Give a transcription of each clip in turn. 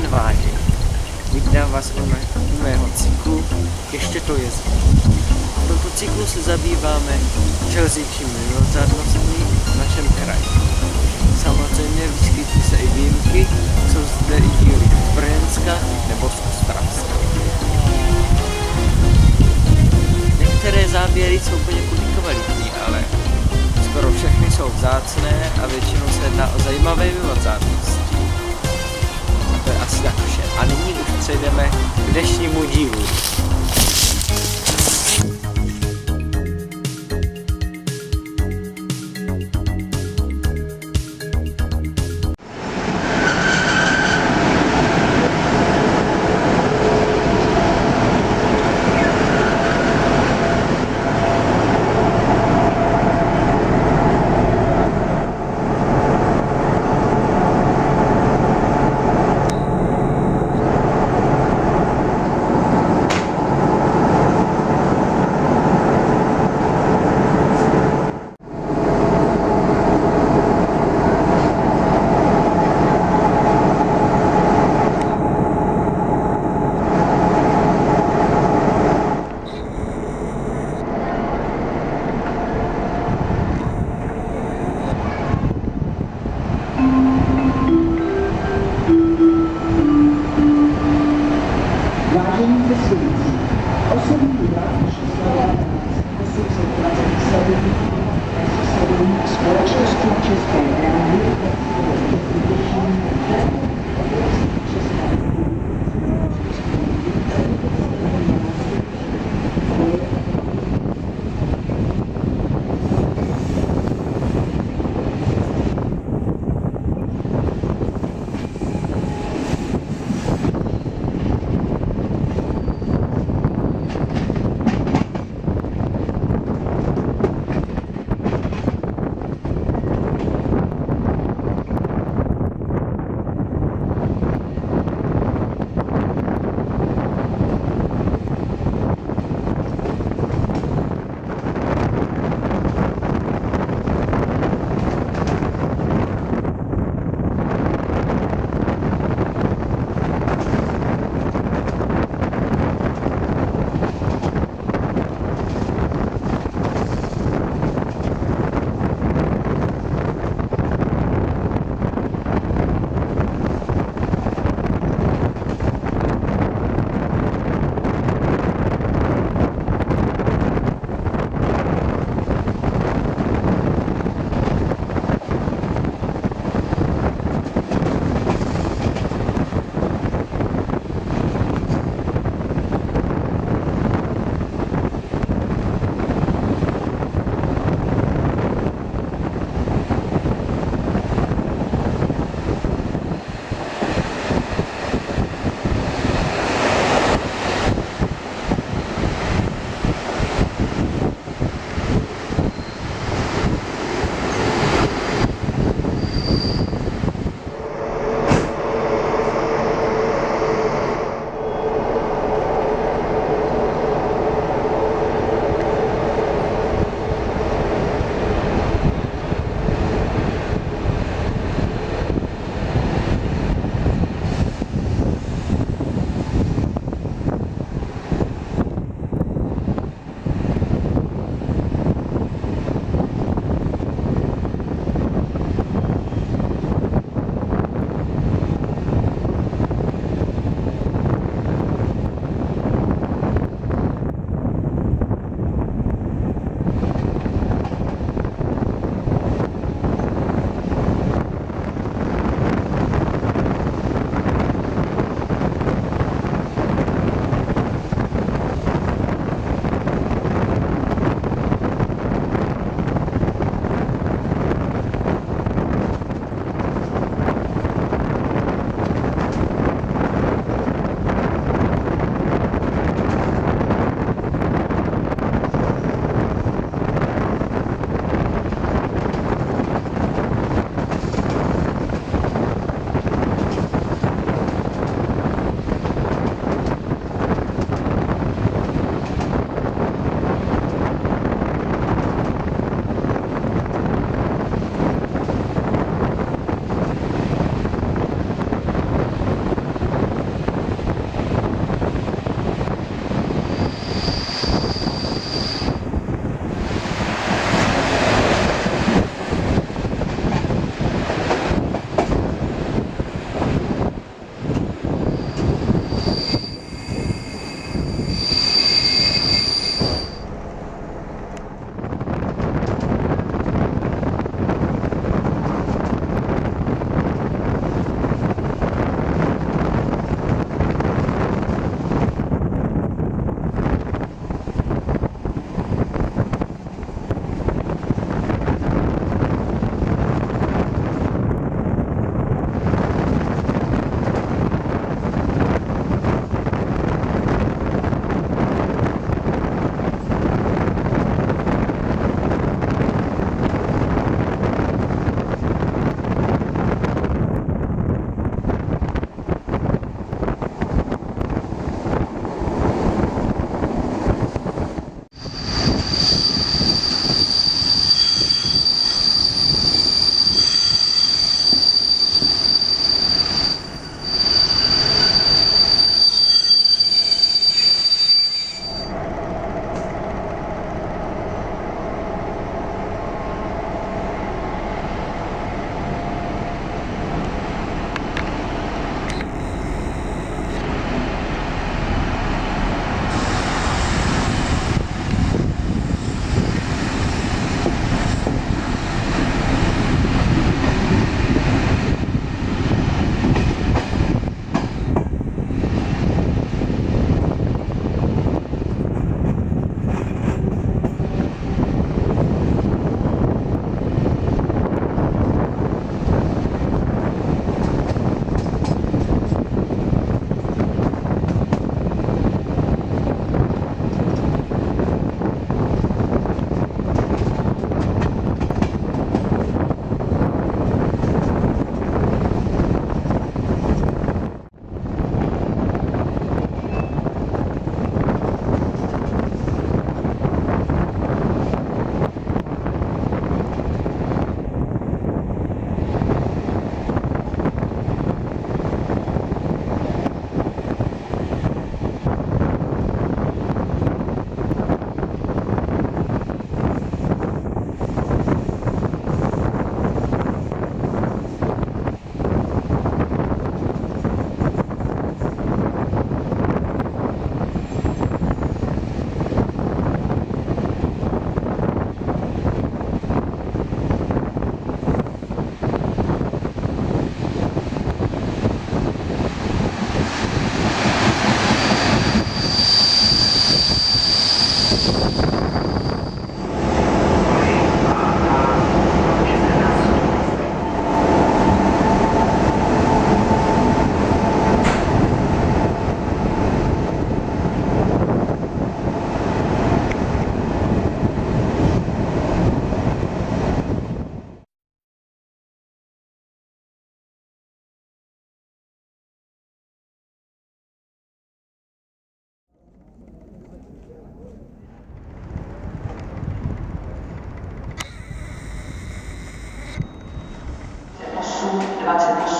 den vážně. Vítám vás u, mé, u mého cyklu Ještě to je. V tomto cyklu se zabýváme železničními mimořádnostmi v našem kraji. Samozřejmě vyskytují se i výjimky, jsou zde i díly z Brněnska nebo z Ostravska. Některé záběry jsou poněkud kvalitní, ale skoro všechny jsou vzácné a většinou se jedná o zajímavé mimořádnosti. To je asi tak vše. A nyní už přejdeme k dnešnímu dílu.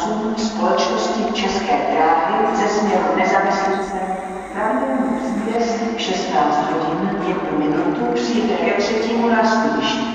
28 společnosti České dráhy ze směru nezávislice pravidelný příjezd 16 hodin 1 minutu přijde ke třetímu nástupišti.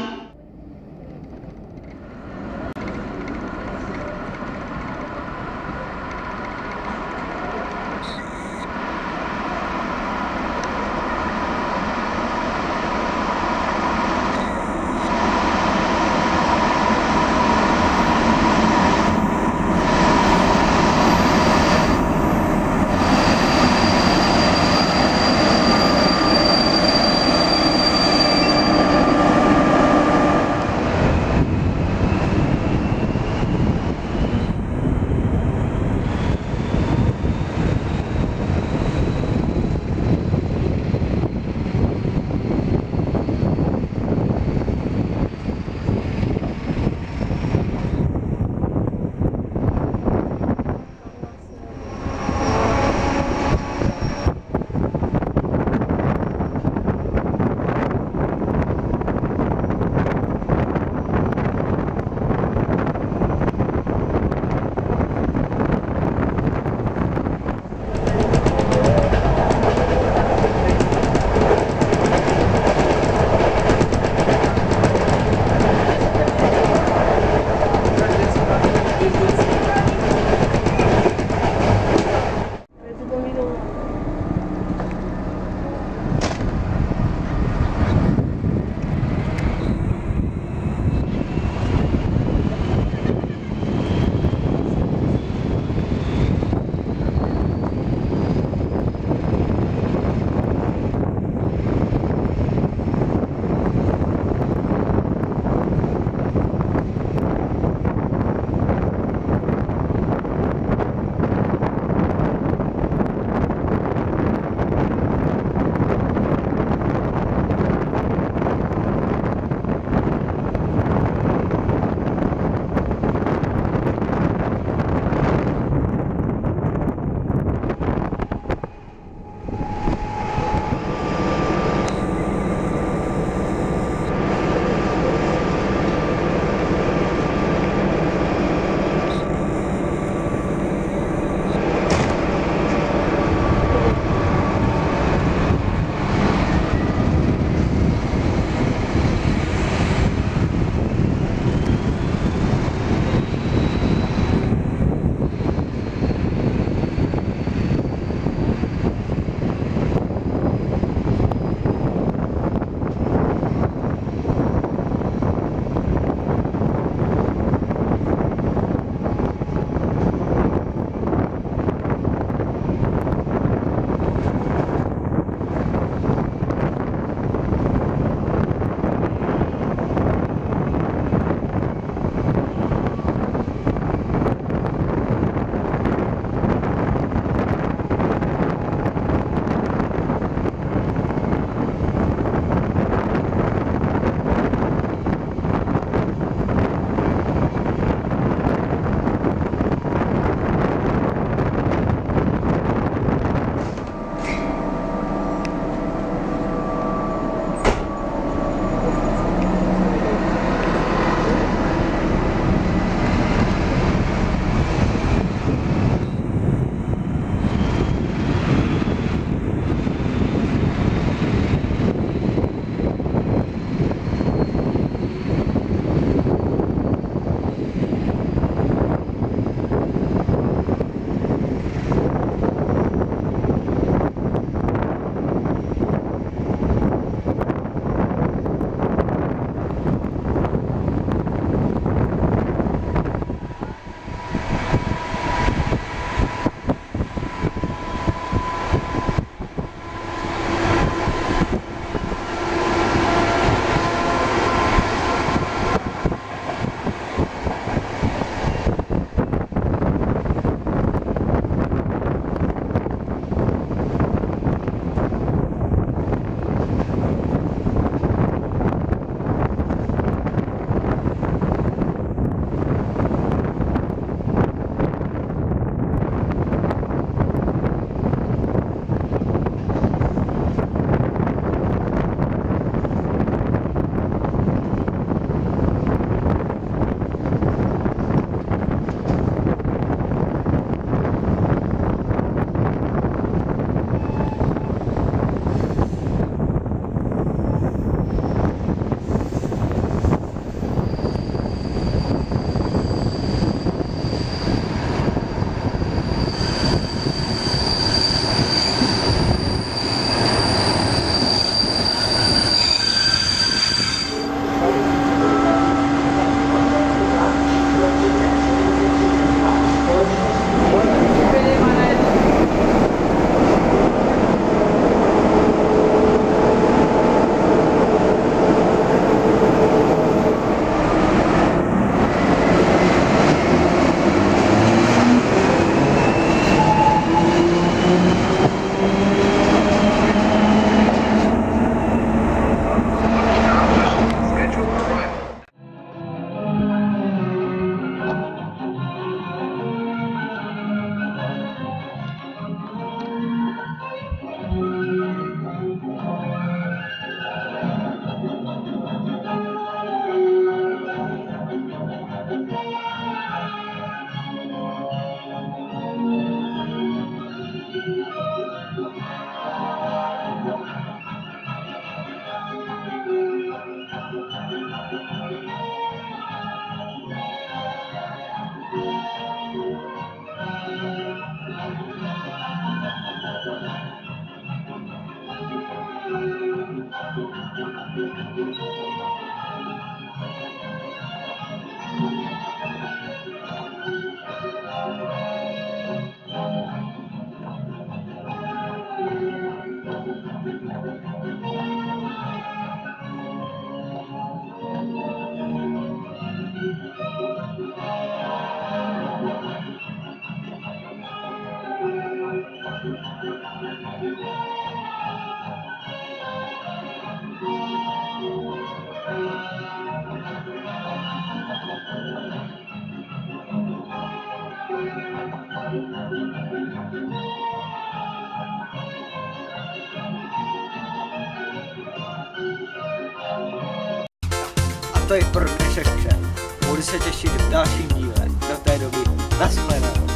Dalším díle. Do té doby, nashledanou.